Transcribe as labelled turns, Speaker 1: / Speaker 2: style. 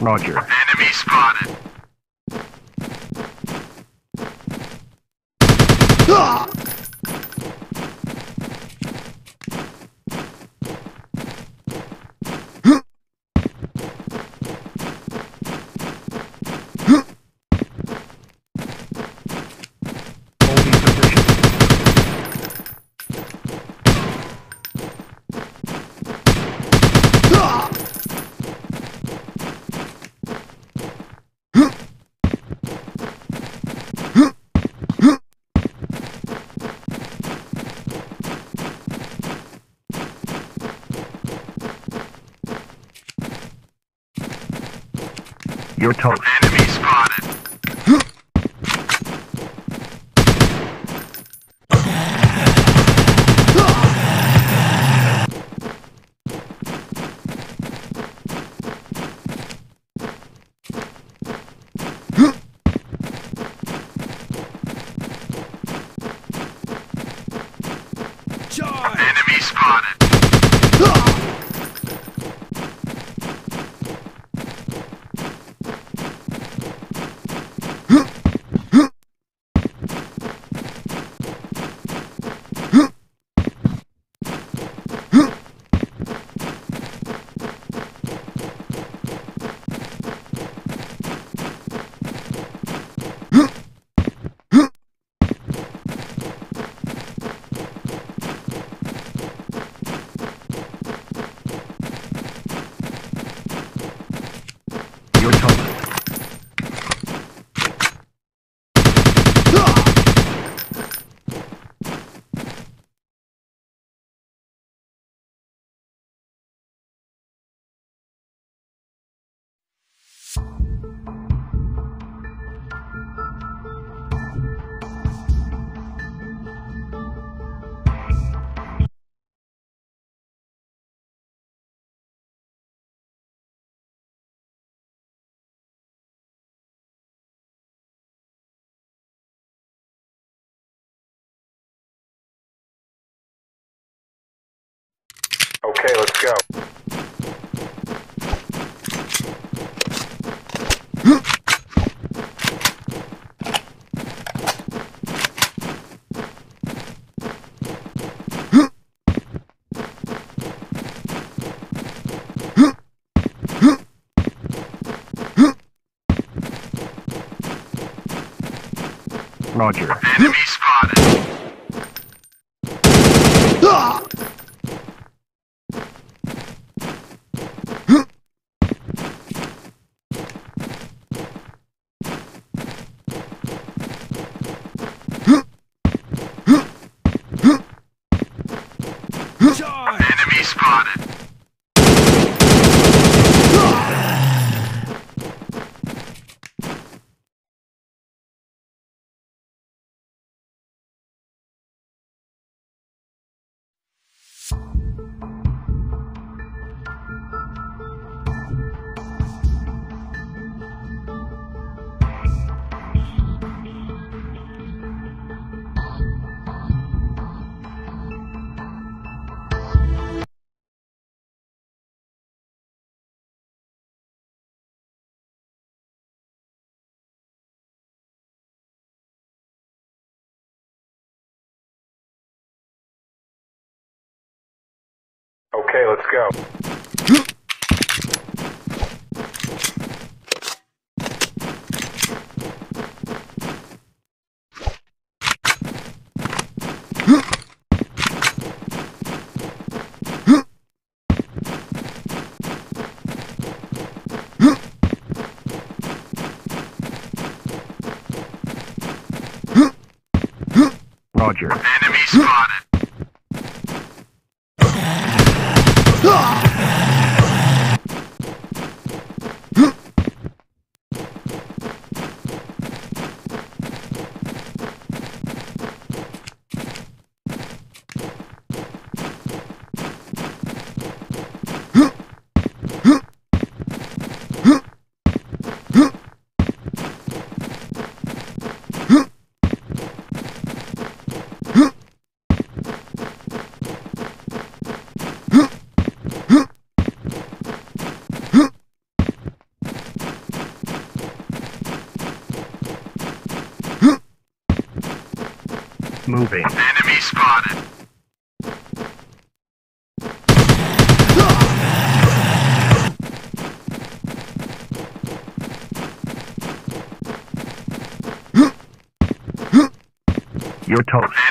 Speaker 1: Roger.
Speaker 2: Enemy spotted.
Speaker 1: Holding Your toast.
Speaker 2: Okay, let's go.
Speaker 1: Roger.
Speaker 2: Enemy spotted. Okay, let's go.
Speaker 1: Roger.
Speaker 2: Enemy spotted.
Speaker 1: Moving.
Speaker 2: Enemy spotted.
Speaker 1: You're toast.